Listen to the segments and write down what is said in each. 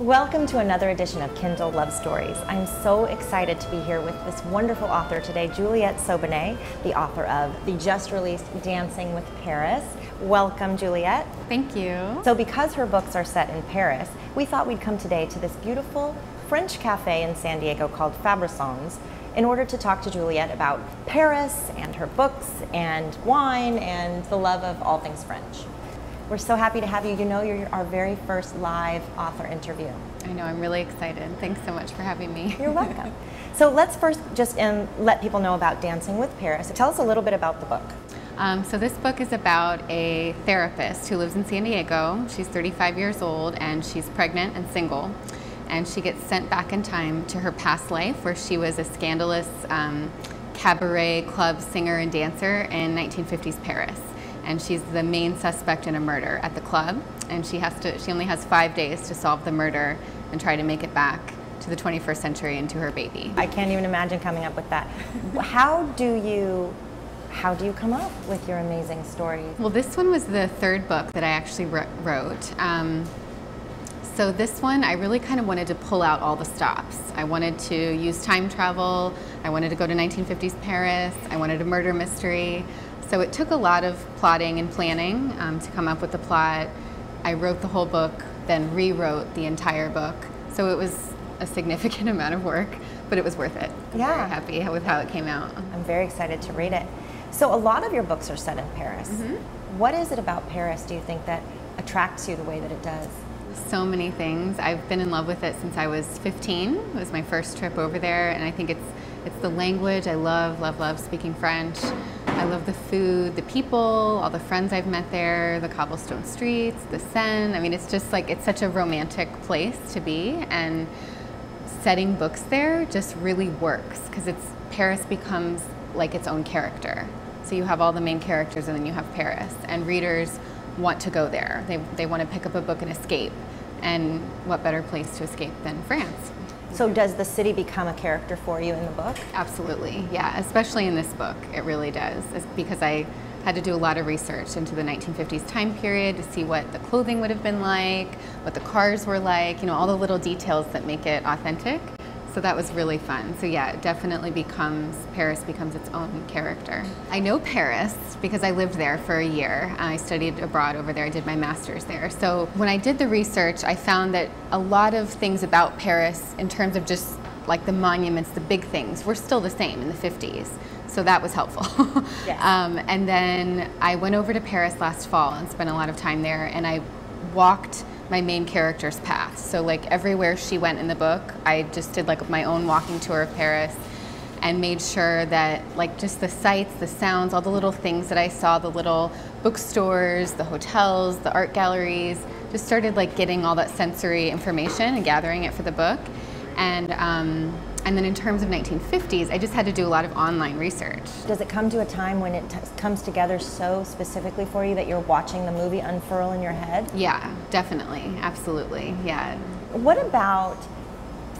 Welcome to another edition of Kindle Love Stories. I'm so excited to be here with this wonderful author today, Juliette Sobanet, the author of the just released Dancing with Paris. Welcome, Juliette. Thank you. So, because her books are set in Paris, we thought we'd come today to this beautiful French cafe in San Diego called Fabressons in order to talk to Juliette about Paris and her books and wine and the love of all things French. We're so happy to have you. You know, you're our very first live author interview. I know, I'm really excited. Thanks so much for having me. You're welcome. so let's first just um, let people know about Dancing with Paris. Tell us a little bit about the book. Um, so this book is about a therapist who lives in San Diego. She's 35 years old and she's pregnant and single. And she gets sent back in time to her past life where she was a scandalous um, cabaret club singer and dancer in 1950s Paris and she's the main suspect in a murder at the club. And she has to she only has five days to solve the murder and try to make it back to the 21st century and to her baby. I can't even imagine coming up with that. How do you how do you come up with your amazing stories well this one was the third book that i actually wrote. Um, so this one i really kind of wanted to pull out all the stops. I wanted to use time travel. I wanted to go to 1950s paris. I wanted a murder mystery so it took a lot of plotting and planning um, to come up with the plot. I wrote the whole book, then rewrote the entire book. So it was a significant amount of work, but it was worth it. Yeah. very happy with how it came out. I'm very excited to read it. So a lot of your books are set in Paris. Mm-hmm. What is it about Paris, do you think, that attracts you the way that it does? So many things. I've been in love with it since I was 15. It was my first trip over there, and I think it's it's the language. I love, love, love speaking French. I love the food, the people, all the friends I've met there, the cobblestone streets, the Seine. I mean, it's just like, it's such a romantic place to be. And setting books there just really works because it's Paris becomes like its own character. So you have all the main characters and then you have Paris. And readers want to go there. They, they want to pick up a book and escape. And what better place to escape than France? So does the city become a character for you in the book? Absolutely, yeah. Especially in this book, it really does. It's because I had to do a lot of research into the 1950s time period to see what the clothing would have been like, what the cars were like, you know, all the little details that make it authentic. So that was really fun. So yeah, it definitely becomes, Paris becomes its own character. I know Paris because I lived there for a year. I studied abroad over there. I did my master's there. So when I did the research, I found that a lot of things about Paris in terms of just like the monuments, the big things, were still the same in the 50s. So that was helpful. yes. um, and then I went over to Paris last fall and spent a lot of time there and I walked my main character's path. So like everywhere she went in the book, I just did like my own walking tour of Paris and made sure that like just the sights, the sounds, all the little things that I saw, the little bookstores, the hotels, the art galleries, just started like getting all that sensory information and gathering it for the book. And um, and then in terms of 1950s, I just had to do a lot of online research. Does it come to a time when it comes together so specifically for you that you're watching the movie unfurl in your head? Yeah, definitely. Absolutely. Yeah. What about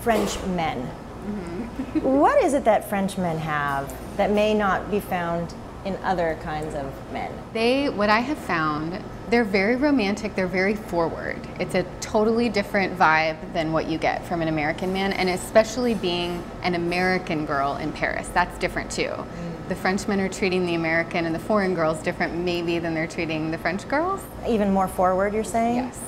French men? Mm-hmm. what is it that French men have that may not be found in other kinds of men? They, what I have found, they're very romantic, they're very forward. It's a totally different vibe than what you get from an American man, and especially being an American girl in Paris, that's different too. Mm. The Frenchmen are treating the American and the foreign girls different maybe than they're treating the French girls. Even more forward, you're saying? Yes.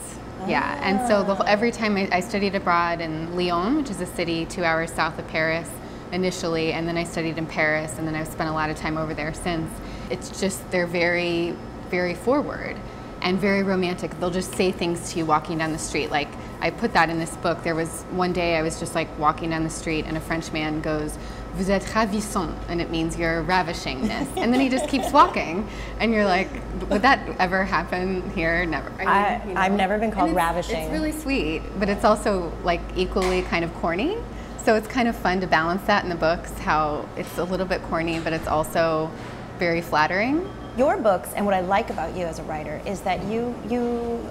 Yeah, and so the, every time I, I studied abroad in Lyon, which is a city two hours south of Paris, initially, and then I studied in Paris, and then I've spent a lot of time over there since. It's just, they're very, very forward and very romantic. They'll just say things to you walking down the street. Like, I put that in this book. There was one day I was just like walking down the street, and a French man goes, Vous êtes ravissant, and it means you're ravishingness. and then he just keeps walking, and you're like, would that ever happen here? Never. I, mean, I you know? I've never been called it's, ravishing. It's really sweet, but it's also like equally kind of corny. So it's kind of fun to balance that in the books, how it's a little bit corny, but it's also very flattering. Your books, and what I like about you as a writer, is that you you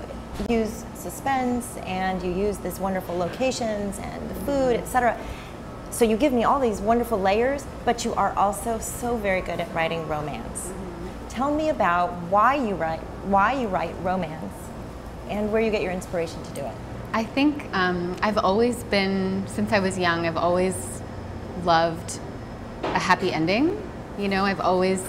use suspense and you use these wonderful locations and the food, etc. So you give me all these wonderful layers, but you are also so very good at writing romance. Mm-hmm. Tell me about why you write why you write romance and where you get your inspiration to do it. I think um, I've always been, since I was young, I've always loved a happy ending. You know, I've always,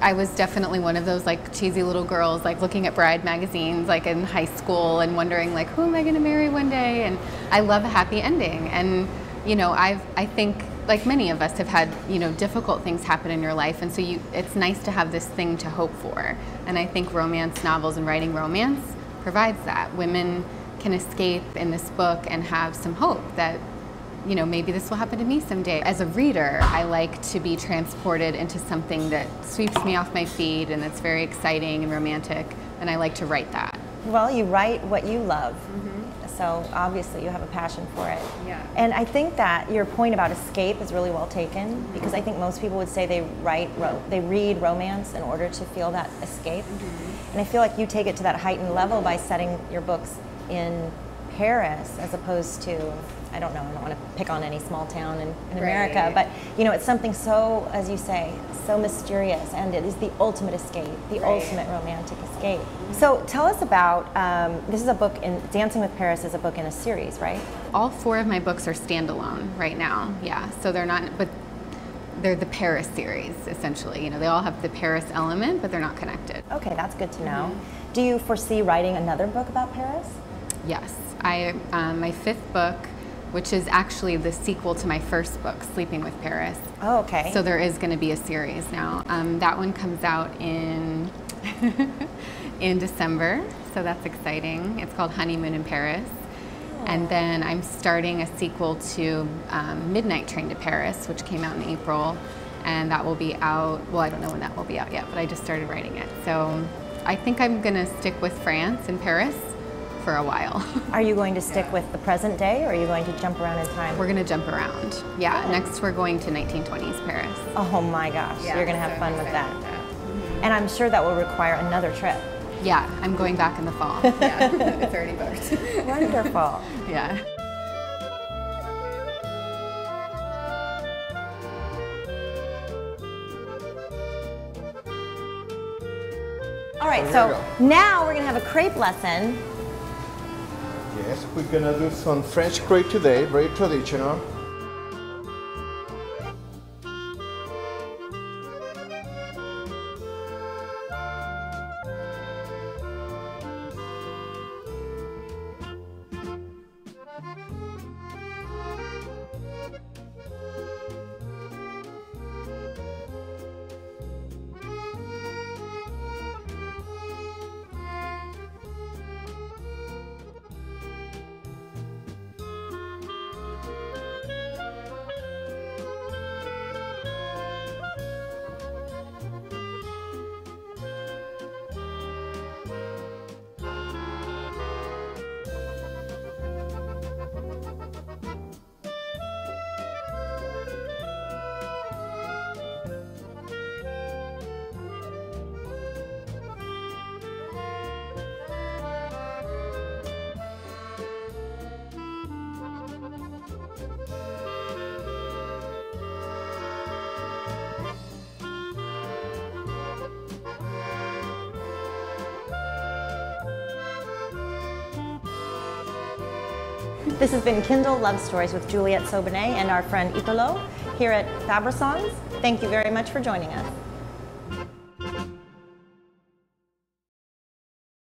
I was definitely one of those like cheesy little girls, like looking at bride magazines, like in high school, and wondering like, who am I going to marry one day? And I love a happy ending. And you know, I've, I think like many of us have had you know difficult things happen in your life and so you it's nice to have this thing to hope for and i think romance novels and writing romance provides that women can escape in this book and have some hope that you know maybe this will happen to me someday as a reader i like to be transported into something that sweeps me off my feet and that's very exciting and romantic and i like to write that well you write what you love mm-hmm. So obviously you have a passion for it. Yeah. And I think that your point about escape is really well taken because I think most people would say they write, ro- they read romance in order to feel that escape. Mm-hmm. And I feel like you take it to that heightened level by setting your books in Paris as opposed to I don't know, I don't want to pick on any small town in, in right. America, but you know, it's something so, as you say, so mysterious, and it is the ultimate escape, the right. ultimate romantic escape. So tell us about um, this is a book in Dancing with Paris is a book in a series, right? All four of my books are standalone right now. Yeah, so they're not, but they're the Paris series essentially. You know, they all have the Paris element, but they're not connected. Okay, that's good to know. Mm-hmm. Do you foresee writing another book about Paris? Yes, I um, my fifth book which is actually the sequel to my first book, Sleeping with Paris. Oh, okay. So there is going to be a series now. Um, that one comes out in in December, so that's exciting. It's called Honeymoon in Paris. Oh. And then I'm starting a sequel to um, Midnight Train to Paris, which came out in April, and that will be out. Well, I don't know when that will be out yet, but I just started writing it. So I think I'm going to stick with France and Paris for a while. are you going to stick with the present day or are you going to jump around in time? We're going to jump around. Yeah, Good. next we're going to 1920s Paris. Oh my gosh, yeah, you're going to have so fun with that. that. And I'm sure that will require another trip. Yeah, I'm going back in the fall. yeah, it's already booked. Wonderful. yeah. All right, so now we're gonna have a crepe lesson Yes, we're gonna do some French crepe today, very traditional. This has been Kindle Love Stories with Juliette Sobanet and our friend Italo here at Fabressons. Thank you very much for joining us.